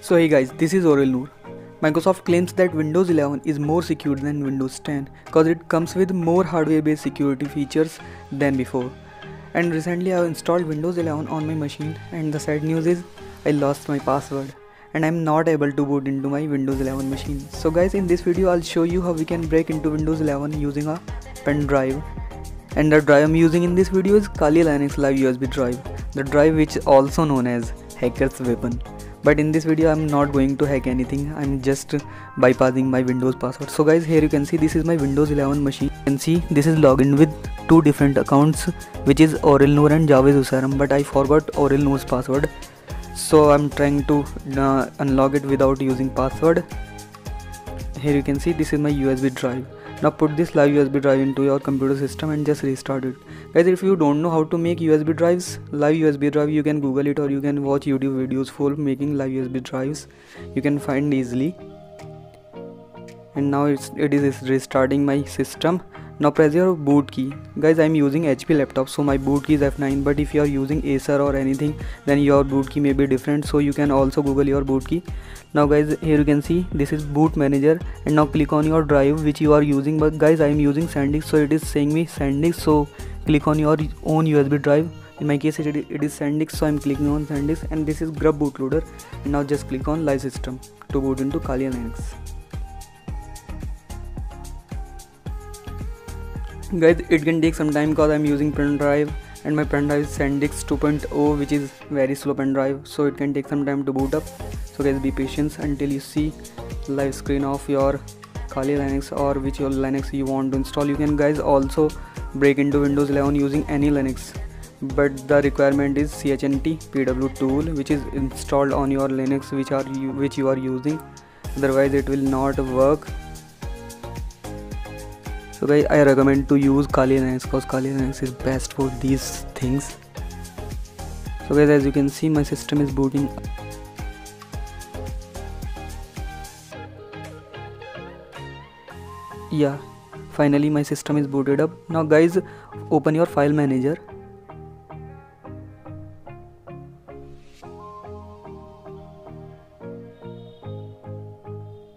So hey guys, this is Aurel Noor. Microsoft claims that Windows 11 is more secure than Windows 10 because it comes with more hardware based security features than before. And recently I have installed Windows 11 on my machine and the sad news is I lost my password and I'm not able to boot into my Windows 11 machine. So guys in this video I'll show you how we can break into Windows 11 using a pen drive. And the drive I'm using in this video is Kali Linux Live USB drive, the drive which is also known as hacker's weapon but in this video i'm not going to hack anything. I'm just bypassing my windows password. So guys here you can see this is my windows 11 machine. You can see this is logged in with two different accounts which is Aurel Noor and Javed Usaram but I forgot Aurel Noor's password. So I'm trying to uh, unlock it without using password. Here you can see this is my USB drive now put this live USB drive into your computer system and just restart it. Guys if you don't know how to make USB drives live USB drive you can google it or you can watch YouTube videos for making live USB drives. You can find easily. And now it's it is restarting my system now press your boot key. Guys i'm using hp laptop so my boot key is f9 but if you are using acer or anything then your boot key may be different so you can also google your boot key. Now guys here you can see this is boot manager and now click on your drive which you are using but guys i am using sandisk so it is saying me sandisk so click on your own usb drive. In my case it, is sandisk so i'm clicking on sandisk and this is grub bootloader. And now just click on live system to boot into kali linux guys it can take some time because i'm using pen drive and my pen drive is sandisk 2.0 which is very slow pen drive. So it can take some time to boot up. So guys be patient until you see live screen of your kali linux or which your linux you want to install. You can guys also break into windows 11 using any linux but the requirement is chnt pw tool which is installed on your linux which are you which you are using. Otherwise it will not work so guys i recommend to use kali linux because kali linux is best for these things. So guys as you can see my system is booting. Yeah finally my system is booted up. Now guys open your file manager.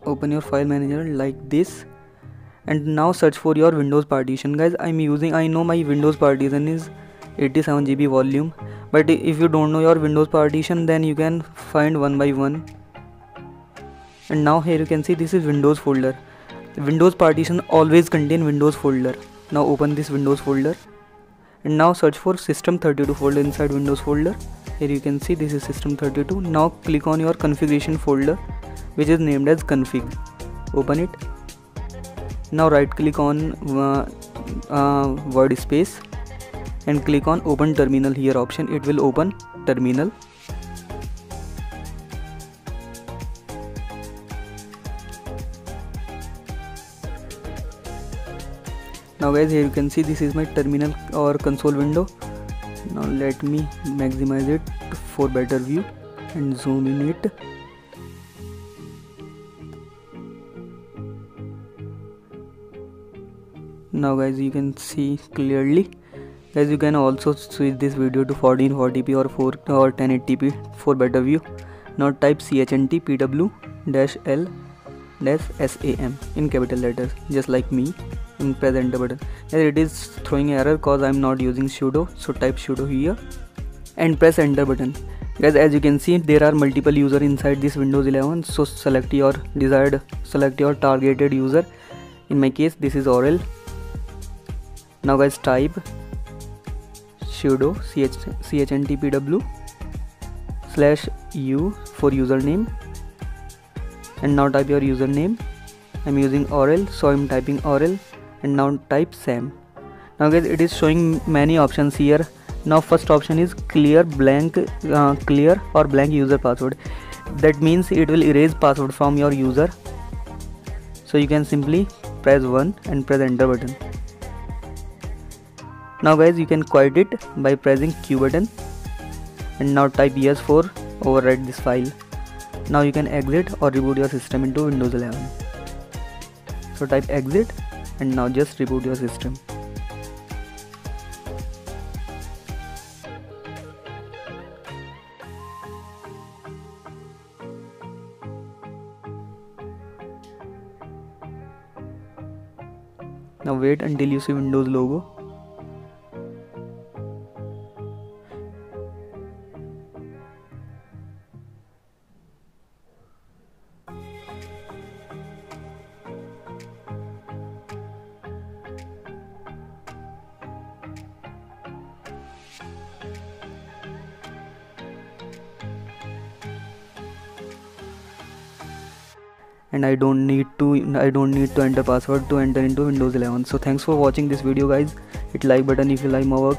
Open your file manager like this and now search for your windows partition. Guys i'm using i know my windows partition is 87 gb volume but if you don't know your windows partition then you can find one by one. And now here you can see this is windows folder. Windows partition always contain windows folder. Now open this windows folder. And now search for system32 folder inside windows folder. Here you can see this is system32 now click on your configuration folder which is named as config. Open it now right click on uh, uh, word space and click on open terminal. Here option it will open terminal. Now guys here you can see this is my terminal or console window. Now let me maximize it for better view and zoom in it now guys you can see clearly. Guys you can also switch this video to 1440p or 4 or 1080p for better view. Now type chnt pw dash l dash sam in capital letters just like me and press enter button it is throwing error cause i'm not using sudo so type sudo here and press enter button. Guys as you can see there are multiple user inside this windows 11 so select your desired select your targeted user. In my case this is Aurel now guys type sudo ch chntpw slash u for username. And now type your username. I'm using Aurel so i'm typing Aurel and now type sam. Now guys it is showing many options here. Now first option is clear blank uh, clear or blank user password. That means it will erase password from your user. So you can simply press 1 and press enter button now guys you can quiet it by pressing q button and now type BS4 overwrite this file. Now you can exit or reboot your system into windows 11 so type exit and now just reboot your system. Now wait until you see Windows logo. And I don't need to I don't need to enter password to enter into Windows 11 so thanks for watching this video guys. Hit like button if you like my work